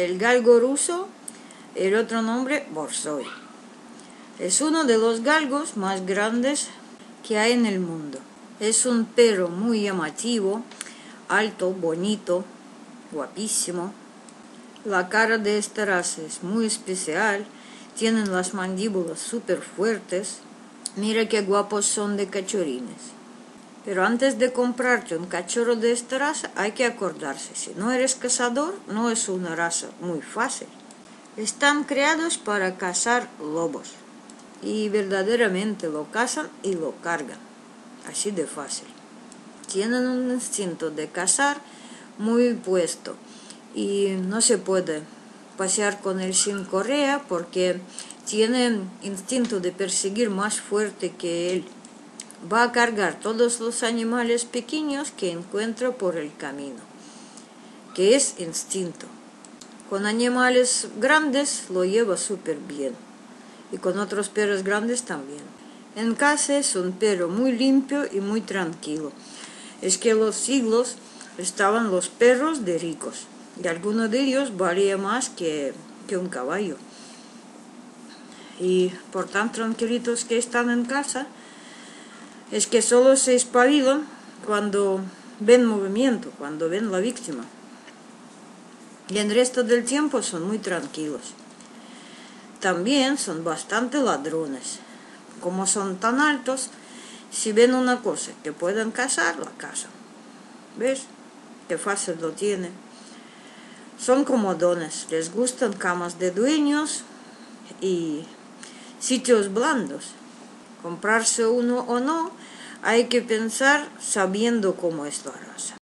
el galgo ruso, el otro nombre borsoi. Es uno de los galgos más grandes que hay en el mundo. Es un perro muy llamativo, alto, bonito, guapísimo. La cara de esta raza es muy especial, tienen las mandíbulas súper fuertes. Mira qué guapos son de cachorines. Pero antes de comprarte un cachorro de esta raza hay que acordarse, si no eres cazador, no es una raza muy fácil. Están creados para cazar lobos y verdaderamente lo cazan y lo cargan, así de fácil. Tienen un instinto de cazar muy puesto y no se puede pasear con él sin correa porque tiene instinto de perseguir más fuerte que él va a cargar todos los animales pequeños que encuentra por el camino, que es instinto. Con animales grandes lo lleva súper bien y con otros perros grandes también. En casa es un perro muy limpio y muy tranquilo. Es que los siglos estaban los perros de ricos y alguno de ellos valía más que, que un caballo. Y por tan tranquilitos que están en casa, es que solo se espabilan cuando ven movimiento, cuando ven la víctima. Y el resto del tiempo son muy tranquilos. También son bastante ladrones. Como son tan altos, si ven una cosa que pueden cazar, la cazan. ¿Ves? Qué fácil lo tienen. Son comodones, les gustan camas de dueños y sitios blandos comprarse uno o no, hay que pensar sabiendo cómo es la raza.